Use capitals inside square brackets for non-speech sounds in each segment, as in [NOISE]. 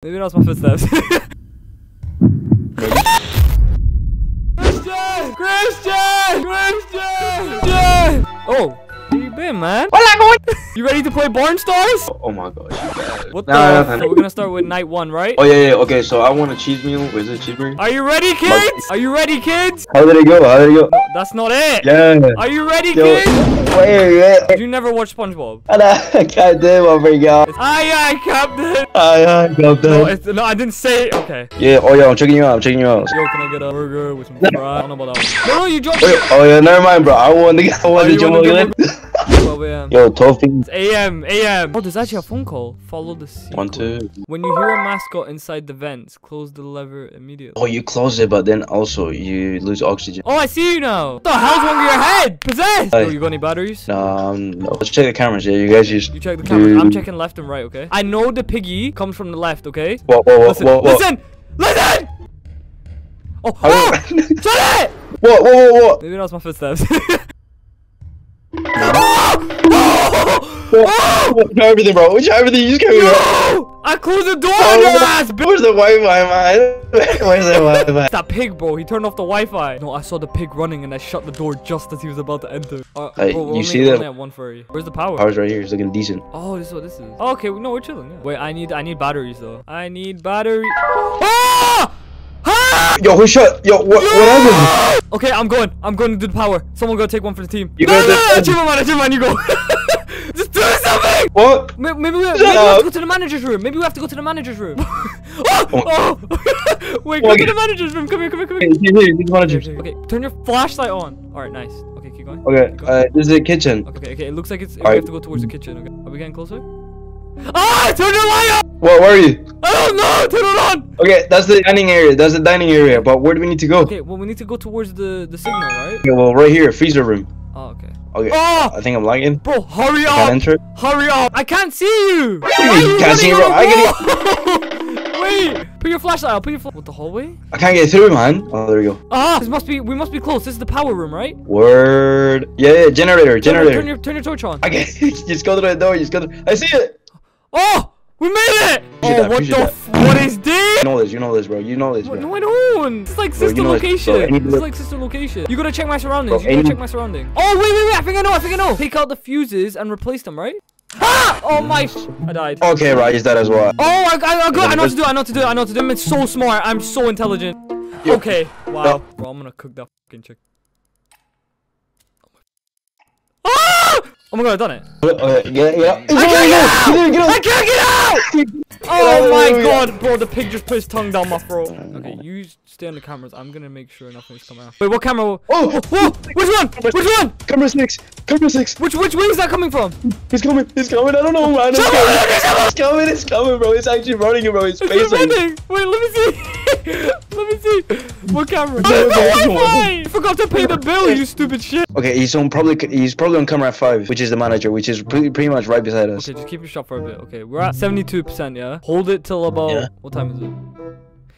Maybe that was my footsteps. Christian! Christian! Christian! Christian! Oh, where you been, man? You ready to play Barnstars? Oh my gosh, you bad. What the? Nah, nah, nah. So we're gonna start with night one, right? Oh yeah, yeah. Okay, so I want a cheese meal. Where's it cheeseburger? Are you ready, kids? Are you ready, kids? How did it go? How did it go? That's not it. Yeah. Are you ready, Yo. kids? Wait, wait. You never watched SpongeBob. [LAUGHS] I can't do it, my god. Aye, aye, Captain. Aye, aye, No, Captain. it's, no, I didn't say it. Okay. Yeah. Oh yeah, I'm checking you out. I'm checking you out. Yo, can I get a burger with some fries? I don't know about that one. No, no, you dropped Wait, it. oh yeah, never mind, bro. I want to. I Oh, want to you jump wanna again. jump 12 a.m. Yo, 12 feet. It's a.m. a.m. Oh, there's actually a phone call. Follow the sequence. One, two. When you hear a mascot inside the vents, close the lever immediately. Oh, you close it, but then also you lose oxygen. Oh, I see you now. What the hell's wrong with your head? Possessed. Hey. Yo, you got any batteries? Nah, um, no. Let's check the cameras. Yeah, you guys just. You check the cameras. I'm checking left and right, okay? I know the piggy comes from the left, okay? Whoa, whoa, whoa, Listen, whoa, whoa. listen, listen! Oh, How- oh! [LAUGHS] Shut it! What, what, what, whoa. Maybe that was my footsteps. [LAUGHS] Whoa, Try everything, bro. Try everything. You just can't no! I closed the door on your ass, bitch! Where's the Wi-Fi, man? [LAUGHS] Where's the Wi-Fi? That pig, bro, he turned off the Wi-Fi. No, I saw the pig running and I shut the door just as he was about to enter. Uh, Hey, bro, you only, see that- at 130. Where's the power? Power's right here. It's looking decent. Oh, this is what this is. Oh, okay, no, we're chilling. Yeah. Wait, I need I need batteries though. I need battery. Ah! Ah! Yo, who shot? Yo, what? What happened? Okay, I'm going. I'm going to do the power. Someone go take one for the team. You no, no, do- no, no, achievement man, achievement man, you go. Just [LAUGHS] do something. What? May- Maybe we, maybe we have to go to the manager's room. Maybe we have to go to the manager's room. [LAUGHS] oh, oh. [LAUGHS] Wait, go Okay. to the manager's room. Come here, come here, come here. Hey, here, here, these managers. Okay, turn your flashlight on. All right, nice. Okay, keep going. Okay, Keep going. uh, this is the kitchen. Okay, okay. It looks like it's. We Alright. have to go towards the kitchen. Okay. Are we getting closer? Ah! Turn your light on! What? Where are you? I don't know. Turn it on. Okay, that's the dining area. That's the dining area. But where do we need to go? Okay. Well, we need to go towards the the signal, right? Okay, well, right here, freezer room. Oh, okay. Okay, Oh, I think I'm lagging. bro, hurry Can't up! enter. Hurry up! I can't see you. do you mean can't see, you, bro? I can. [LAUGHS] Wait. Put your flashlight out. Put your. flashlight. what the hallway? I can't get through, man. Oh, there we go. Ah, this must be. We must be close. This is the power room, right? Word. Yeah, yeah, generator, generator. turn your turn your torch on. I can't. [LAUGHS] just go to the door. Just go to. I see it. Oh, we made it! Appreciate Oh, what the? that. F- what is this? You know this. You know this, bro. You know this, bro. no, I don't. It's like Bro, sister you know it's- location. bro, any- This is like sister location. You gotta check my surroundings. Bro, you gotta check my surroundings. Oh wait, wait, wait! I think I know. I think I know. Take out the fuses and replace them, right? Ah! Oh my! I died. Okay, right. Is that as well? Oh, I, I, I, got, I know what to do. I know what to do. I know what to do. I'm so smart. I'm so intelligent. Yo. Okay. Wow. Yo. Bro, I'm gonna cook that fucking chick. Ah! Oh my god, I've done it. Uh, uh, okay, get, get out. I can't get out! Get out! I can't get out! [LAUGHS] Oh, oh my god, bro, the pig just put his tongue down my throat. Oh okay, you stay on the cameras. I'm gonna make sure nothing's coming out. Wait, what camera? Oh, Whoa, which one? Which one? camera six. Camera six. Which which wing is that coming from? He's coming. He's coming. I don't know, man. It's Someone- coming. It's coming. It's coming, bro. It's actually running, bro. It's It's not facing. Wait, let me see. [LAUGHS] let me see. What camera? Okay, okay, it's come I forgot to pay the bill, you stupid shit. Okay, he's on probably he's probably on camera five, which is the manager, which is pretty, pretty much right beside us. Okay, just keep your shot for a bit. Okay, we're at 72%, yeah? Hold it till about... Yeah. What time is it?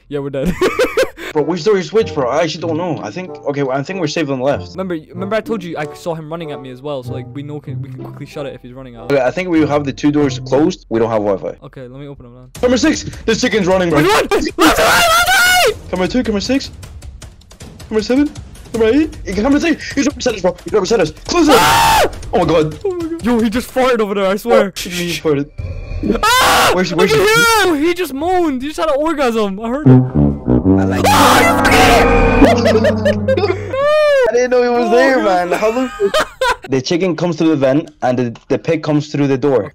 Yeah, we're dead. [LAUGHS] Bro, which door you switch, bro? I actually don't know. I think okay, well, I think we're safe on the left. remember, remember I told you I saw him running at me as well, so like we know can, we can quickly shut it if he's running out. Okay, I think we have the two doors closed. We don't have Wi-Fi. Okay, let me open them now. Camera six. This chicken's running, bro. Which one? Left to right, left to right! Camera two, camera six, camera seven, camera eight. Camera three. He's right beside us, bro. He's beside us. Close it. Ah! Oh my god. Oh my god. Yo, he just farted over there, I swear. [LAUGHS] He farted. Ah! Where's- Look where's at he? him! He just moaned. He just had an orgasm. I heard him. I like [LAUGHS] I didn't know he was Oh, there, man. How long? the chicken comes through the vent, and the, the pig comes through the door.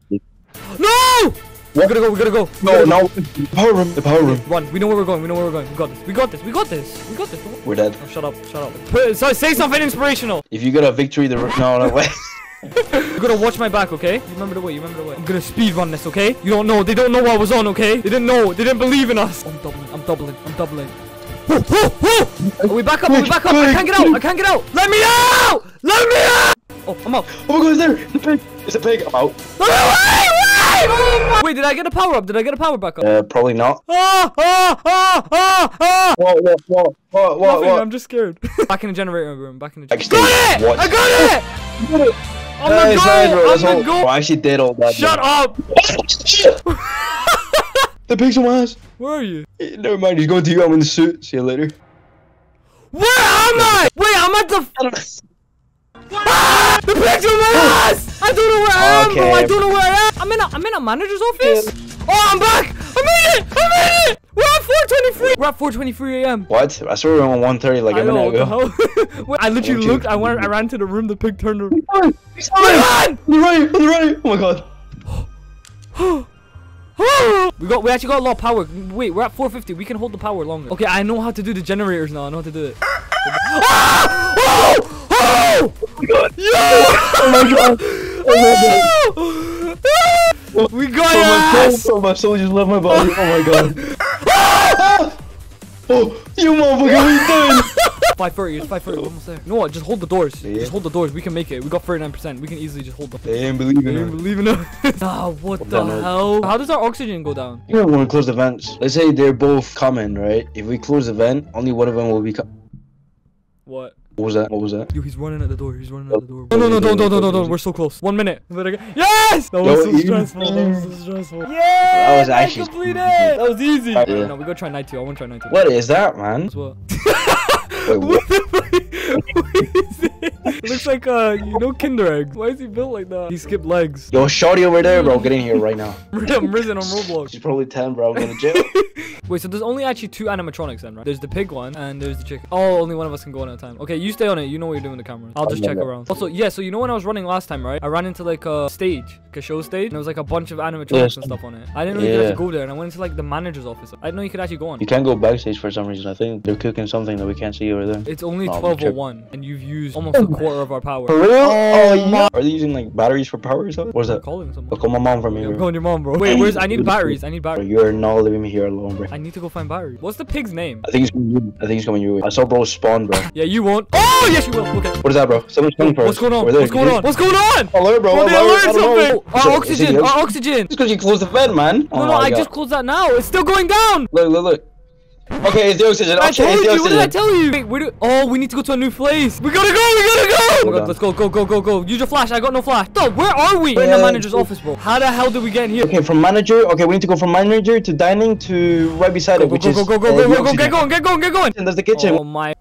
No! We gotta go, we gotta go. we No, gotta go. no. The power room. The power room. Run. We know where we're going. We know where we're going. We got this. We got this. We got this. We got this. Oh, We're dead. Oh, shut up. Shut up. Put, so, say something inspirational. If you get a victory, the no, no way. [LAUGHS] You gotta watch my back, okay? You remember the way. You remember the way. I'm gonna speed run this, okay? You don't know. They don't know I was on, okay? They didn't know. They didn't believe in us. I'm doubling. I'm doubling. Are we back up? Are we back up? I can't get out. I can't get out. Let me out! Let me out! Oh, I'm out. Oh my god, it's there! The pig! It's a pig! I'm out. Wait, did I get a power up? Did I get a power back up? Uh, probably not. Ah, ah, ah, ah, ah! What, what, what, what, what, Nothing, what? I'm just scared. [LAUGHS] back in the generator room. Back in the generator. Got it! what? I got it! I'm the Nice, nice, goal! I'm all. the goal! Oh, I actually did all that. Shut up! [LAUGHS] The pig's on my ass. Where are you? Eh, Never mind, he's going to you. I'm in the suit. See you later. Where am I? Wait, I'm at the. Ah! The pig's on my ass! I don't know where I am, bro. I Okay. don't know where I am. I'm in a, I'm in a manager's office. Oh, I'm back. I made it. I made it. We're at 4:23. We're at 4:23 a.m. What? I saw we were on 130 like I a know. minute ago. [LAUGHS] Wait, I literally Okay. looked. I went. I ran to the room. The pig turned around. He's Run! on the right, on the right. Oh my god. [GASPS] [GASPS] [GASPS] [GASPS] we got. We actually got a lot of power. Wait, we're at 450. We can hold the power longer. Okay, I know how to do the generators now. I know how to do it. ah! [LAUGHS] Oh! Oh! Oh my god. Oh my god. we got Oh my ass! soul, oh, my soul just left my body. Oh my god. [LAUGHS] [LAUGHS] Oh, you motherfucker, what are you doing? 530. It's 530. We're almost there. You know what? Just hold the doors. Yeah. Just hold the doors. We can make it. We got 39%. We can easily just hold them. They ain't believing You it. believe in us? [LAUGHS] ah, what the done it. hell? How does our oxygen go down? You know when we close the vents, let's say they're both coming, right? If we close the vent, only one of them will be What? What was that? What was that? Yo, he's running at the door. He's running at the door. No, no, no, don't, don't, don't, don't, don't. We're so close. One minute. Let it go. Yes! That was so stressful. That was so stressful. Yeah! That was actually- I completed. That was easy. No, we go try night two. I want to try night two. What is that, man? That's what. [LAUGHS] What? the [LAUGHS] fuck? Looks like uh, you know, Kinder eggs. Why is he built like that? He skipped legs. Yo, shorty over there, bro. Get in here right now. [LAUGHS] I'm risen on Roblox. She's probably 10, bro. I'm going to jail. [LAUGHS] Wait, so there's only actually two animatronics then, right? There's the pig one and there's the chicken. Oh, only one of us can go on at a time. Okay, you stay on it. You know what you're doing with the camera. I'll just check around. Also, yeah, so you know when I was running last time, right? I ran into like a stage, like a show stage, and there was like a bunch of animatronics Yes. and stuff on it. I didn't know you could Yeah. actually go there, and I went into like the manager's office. I didn't know you could actually go on. You can't go backstage for some reason. I think they're cooking something that we can't see over there. It's only Oh, 1201, and you've used almost a quarter of our power. For real? Oh, oh yeah. Are they using like batteries for power or something? What's I'm that? calling someone. Look, call my mom from I'm here. calling your mom, bro. Wait, where's? I need batteries. I need batteries. You're not leaving me here alone, bro. I need to go find batteries. What's the pig's name? I think it's coming you. I think it's coming your way. I saw bro spawn, bro. [LAUGHS] Yeah, you won't. Oh, oh, yes, you will. Okay. What is that, bro? Someone's coming for us. What's going on? What's going on? What's going on? Alert, bro. Oh, they alert, alerted I don't know. something. Our oxygen. yours? Our oxygen. It's because you closed the vent, man. No, no, oh I just closed that now. It's still going down. Look, look, look. Okay, it's the oxygen. I Okay, told you. What did I tell you? Wait, where do? Oh, we need to go to a new place. We gotta go. We gotta go. Oh my Hold god, let's go, go, go, go, go. Use your flash. I got no flash. No, where are we? We're in the manager's office, bro. How the hell did we get in here? Okay, from manager. Okay, we need to go from manager to dining to right beside Go, it, go, which go, is go, go, uh, go, go, go, go. oxygen. Get going, get going, get going. And there's the kitchen. Oh my.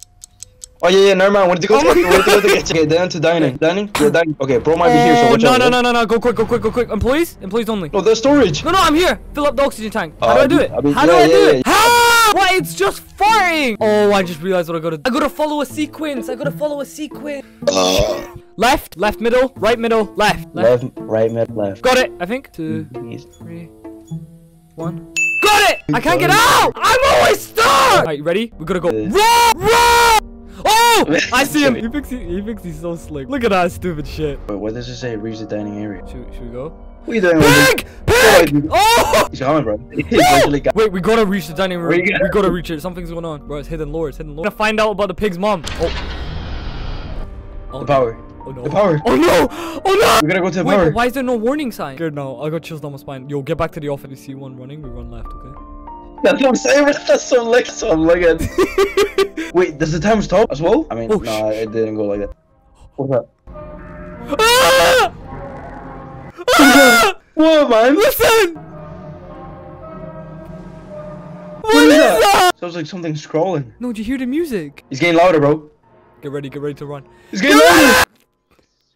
Oh yeah, yeah, never mind. We need to go Oh to [LAUGHS] go to the kitchen. Okay, down to dining. [LAUGHS] Dining? Yeah, dining. Okay, bro might be here, so Oh, watch no, out. no, yeah? no, no, no. Go quick, go quick, go quick. Employees? Employees only. No, the storage. No, no, I'm here. Fill up the oxygen tank. Uh, How Uh, do I do it? I mean, How do yeah, I do yeah, it? yeah. How? Ah, what? It's just farting. Oh, I just realized what I gotta do. I gotta follow a sequence. I gotta follow a sequence. Uh. Left, left, middle, right, middle, left, left. Left, right, mid, left. Got it, I think. Two, mm-hmm. Yes. three, one. Got it! I can't get out! I'm always stuck! Alright, ready? We gotta go. Run! Run! Oh! I see him! He thinks, he, he thinks he's so slick. Look at that stupid shit. Wait, what does it say? Reach the dining area. Should, should we go? What are you doing? Pig! Pig! Oh! He's coming, bro. [LAUGHS] He's literally got. Wait, we gotta reach the dining room. Where We you go? gotta reach it. Something's going on. Bro, it's hidden lore. It's hidden lore. We're gonna find out about the pig's mom. Oh. Oh, The power. Oh no. The power. Oh no! Oh no! We gotta go to the Wait, power. but why is there no warning sign? Good now. I got chills down my spine. Yo, get back to the office. You see one running. We run left, okay? [LAUGHS] That's what I'm saying. [LAUGHS] That's I'm like. What I'm looking. [LAUGHS] Wait, does the time stop as well? I mean, Oh, no, it didn't go like that. What's that? Ah! Ah! What, man? Listen! What What is is that? that? Sounds like something scrolling. No, did you hear the music? He's getting louder, bro. Get ready, get ready to run. He's getting louder.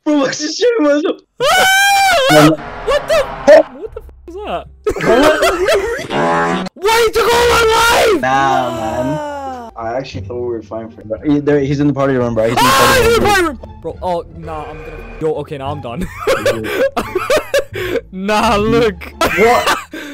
Bro, what's this shit? Ah! What the? What the f was that? Why took all my life? Nah, man. I actually thought we were fine for him. He, there, he's in the party room, bro. He's in the Ah, party he's in room. the fire room. Bro, oh, nah, I'm gonna. Yo, okay, now I'm done. [LAUGHS] [LAUGHS] nah, look. What? [LAUGHS]